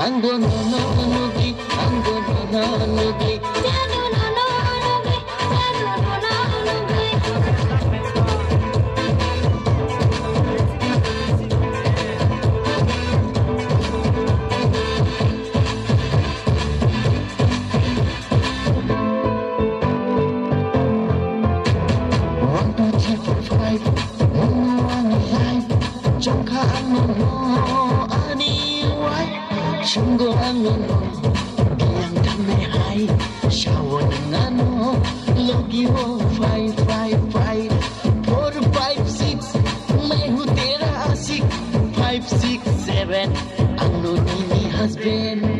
I'm gonna, I'm gonna, I'm gonna, I'm gonna, sungguhangon Kiyang kamay hay Sawa ng ano Logi mo Fry, fry, fry Four, five, six May hutera asik Five, six, seven Ano ni ni husband.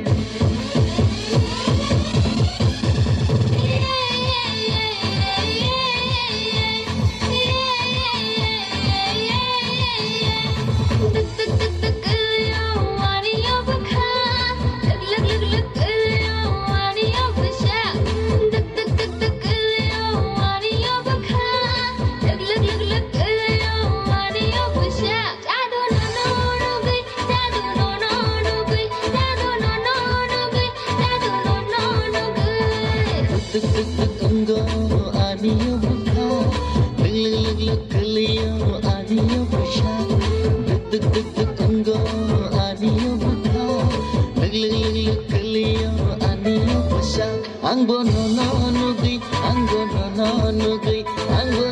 அன்பு நானுகை அன்பு நானுகை அன்பு